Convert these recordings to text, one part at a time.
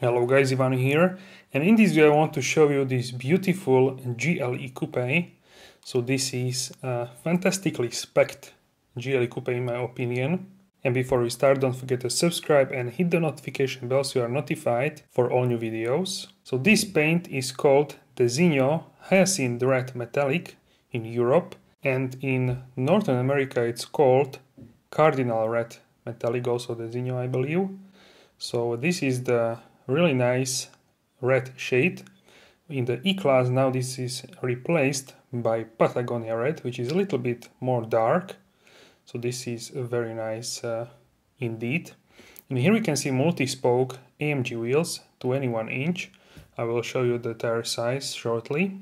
Hello guys, Ivan here and in this video I want to show you this beautiful GLE Coupe. So this is a fantastically spec'd GLE Coupe in my opinion. And before we start don't forget to subscribe and hit the notification bell so you are notified for all new videos. So this paint is called Designo Hyacinth Red Metallic in Europe and in Northern America it's called Cardinal Red Metallic also the Designo I believe. So this is the really nice red shade. In the E-Class now this is replaced by Patagonia Red which is a little bit more dark. So this is very nice uh, indeed. And here we can see multi-spoke AMG wheels, 21 inch. I will show you the tire size shortly.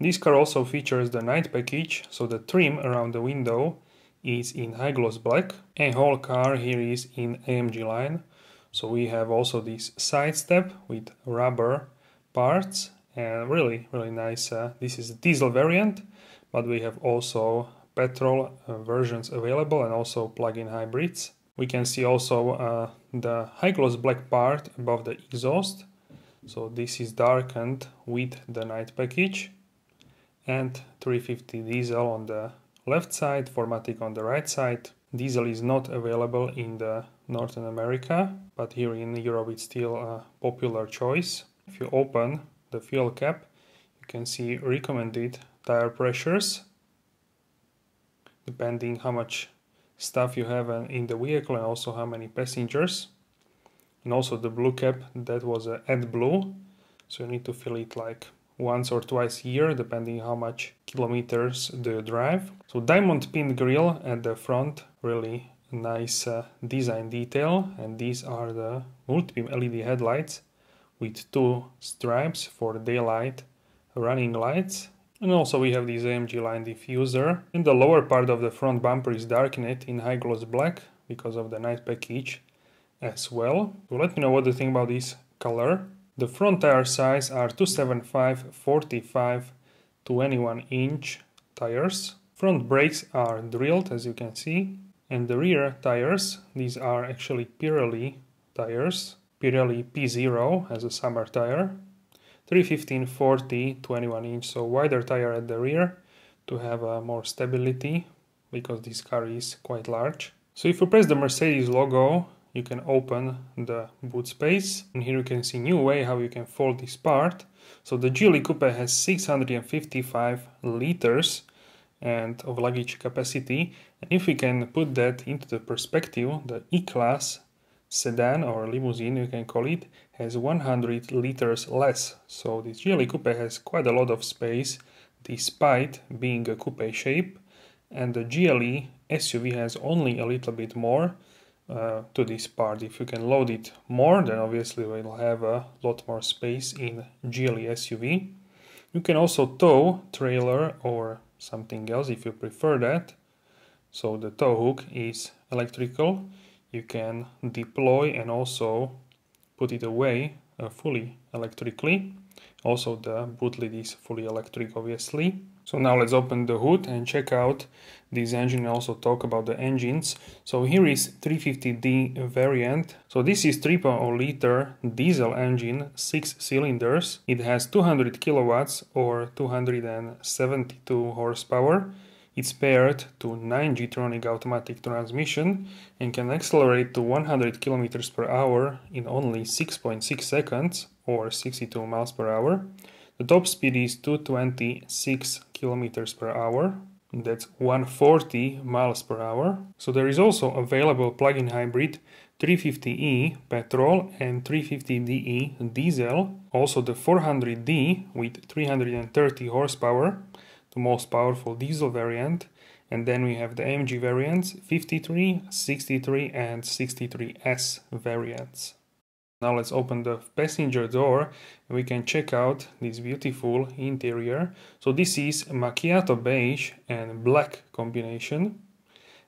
This car also features the night package, so the trim around the window is in high gloss black and whole car here is in AMG line. So we have also this side step with rubber parts and really really nice. Uh, this is a diesel variant but we have also petrol uh, versions available and also plug-in hybrids. We can see also uh, the high gloss black part above the exhaust. So this is darkened with the night package and 350 diesel on the left side, 4MATIC on the right side. Diesel is not available in the Northern America, but here in Europe it's still a popular choice. If you open the fuel cap, you can see recommended tire pressures, depending how much stuff you have in the vehicle and also how many passengers. And also the blue cap, that was uh, a AdBlue, so you need to fill it like once or twice a year depending how much kilometers do you drive. So diamond pin grille at the front, really nice uh, design detail and these are the multi-beam LED headlights with two stripes for daylight running lights and also we have this AMG line diffuser and the lower part of the front bumper is darkened in high gloss black because of the night package as well. So let me know what you think about this color. The front tire size are 275 45 21 inch tires. Front brakes are drilled as you can see. And the rear tires, these are actually Pirelli tires. Pirelli P0 as a summer tire. 315 40 21 inch, so wider tire at the rear to have uh, more stability because this car is quite large. So if you press the Mercedes logo, you can open the boot space and here you can see new way how you can fold this part so the GLE Coupe has 655 liters and of luggage capacity and if we can put that into the perspective the E-Class sedan or limousine you can call it has 100 liters less so this GLE Coupe has quite a lot of space despite being a coupe shape and the GLE SUV has only a little bit more uh, to this part. If you can load it more, then obviously we'll have a lot more space in GLE SUV. You can also tow, trailer or something else if you prefer that. So the tow hook is electrical. You can deploy and also put it away uh, fully electrically. Also the boot lid is fully electric obviously. So now let's open the hood and check out this engine and also talk about the engines. So here is 350D variant. So this is 3.0 liter diesel engine, 6 cylinders. It has 200 kilowatts or 272 horsepower. It's paired to 9 G-tronic automatic transmission and can accelerate to 100 km per hour in only 6.6 seconds or 62 miles per hour. The top speed is 226 kilometers per hour. That's 140 miles per hour. So there is also available plug-in hybrid 350e petrol and 350de diesel. Also the 400d with 330 horsepower, the most powerful diesel variant. And then we have the AMG variants 53, 63 and 63S variants. Now let's open the passenger door and we can check out this beautiful interior. So this is macchiato beige and black combination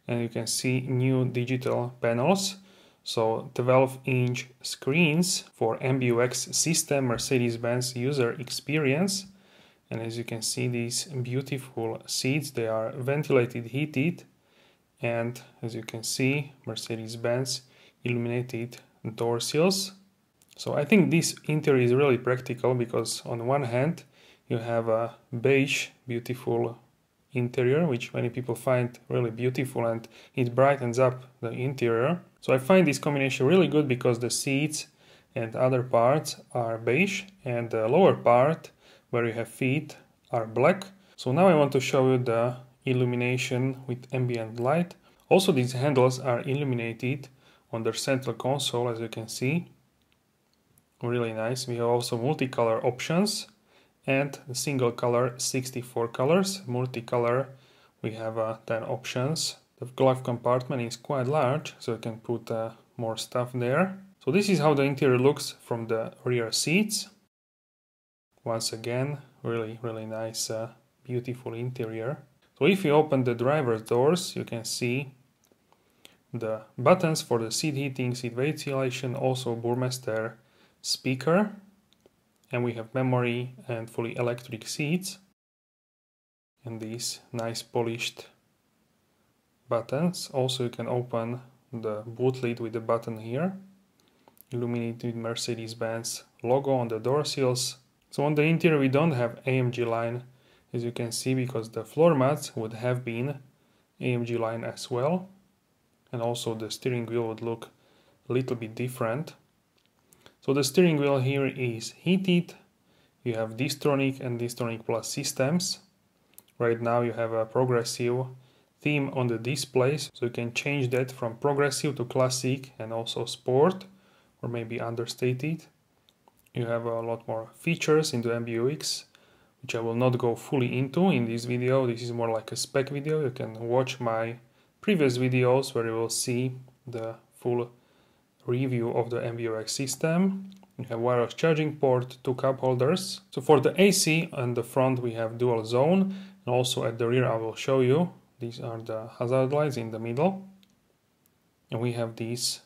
and you can see new digital panels. So 12 inch screens for MBUX system Mercedes-Benz user experience. And as you can see these beautiful seats, they are ventilated heated and as you can see Mercedes-Benz illuminated door sills So I think this interior is really practical because on one hand you have a beige beautiful interior which many people find really beautiful and it brightens up the interior. So I find this combination really good because the seats and other parts are beige and the lower part where you have feet are black. So now I want to show you the illumination with ambient light. Also these handles are illuminated on the central console as you can see. Really nice. We have also multicolor options and single color 64 colors. Multicolor we have uh, 10 options. The glove compartment is quite large so you can put uh, more stuff there. So this is how the interior looks from the rear seats. Once again, really, really nice, uh, beautiful interior. So if you open the driver's doors, you can see the buttons for the seat heating, seat ventilation, also Burmester speaker. And we have memory and fully electric seats. And these nice polished buttons. Also you can open the boot lid with the button here illuminated Mercedes-Benz logo on the door seals. So on the interior we don't have AMG line as you can see because the floor mats would have been AMG line as well and also the steering wheel would look a little bit different. So the steering wheel here is heated, you have Distronic and Distronic Plus systems. Right now you have a progressive theme on the displays so you can change that from progressive to classic and also sport or maybe understated. You have a lot more features in the MBUX, which I will not go fully into in this video. This is more like a spec video. You can watch my previous videos where you will see the full review of the MBUX system. We have wireless charging port, two cup holders. So for the AC on the front we have dual zone and also at the rear I will show you. These are the hazard lights in the middle. And we have these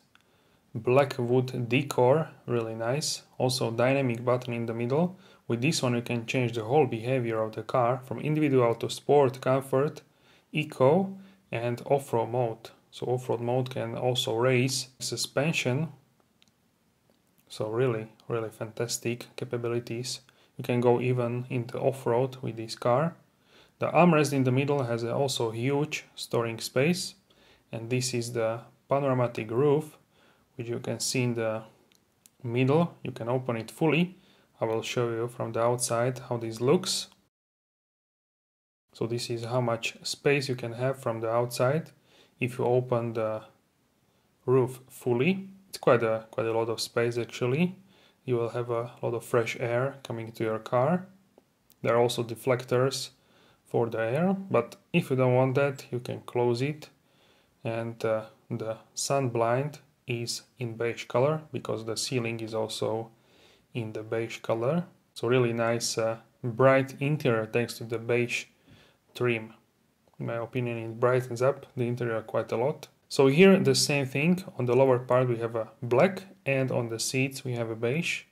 black wood decor, really nice. Also dynamic button in the middle. With this one you can change the whole behavior of the car from individual to sport, comfort, eco and off-road mode. So off-road mode can also raise suspension. So really, really fantastic capabilities. You can go even into off-road with this car. The armrest in the middle has also huge storing space and this is the panoramic roof which you can see in the middle. You can open it fully. I will show you from the outside how this looks. So this is how much space you can have from the outside if you open the roof fully. It's quite a quite a lot of space actually. You will have a lot of fresh air coming to your car. There are also deflectors for the air, but if you don't want that, you can close it and uh, the sun blind is in beige color because the ceiling is also in the beige color. So really nice uh, bright interior thanks to the beige trim. In my opinion it brightens up the interior quite a lot. So here the same thing, on the lower part we have a black and on the seats we have a beige.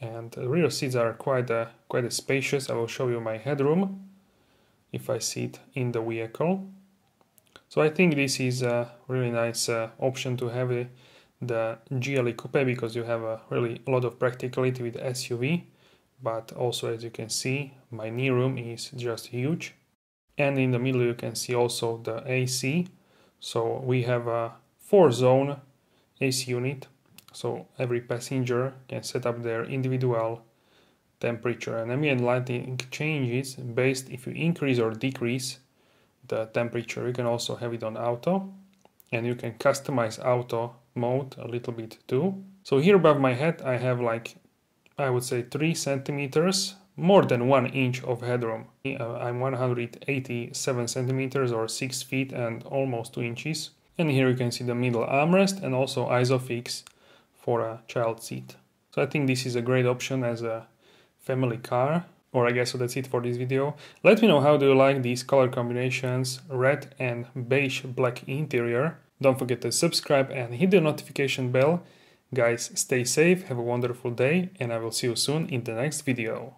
And the rear seats are quite, uh, quite spacious. I will show you my headroom if I sit in the vehicle. So I think this is a really nice uh, option to have the, the GLE Coupe because you have a really a lot of practicality with SUV but also as you can see my knee room is just huge and in the middle you can see also the AC so we have a four zone AC unit so every passenger can set up their individual temperature and ambient lighting changes based if you increase or decrease the temperature. You can also have it on auto and you can customize auto mode a little bit too. So here above my head I have like I would say 3 centimeters more than 1 inch of headroom. I'm 187 centimeters or 6 feet and almost 2 inches. And here you can see the middle armrest and also ISOFIX for a child seat. So I think this is a great option as a family car or I guess so that's it for this video. Let me know how do you like these color combinations, red and beige black interior. Don't forget to subscribe and hit the notification bell. Guys, stay safe, have a wonderful day, and I will see you soon in the next video.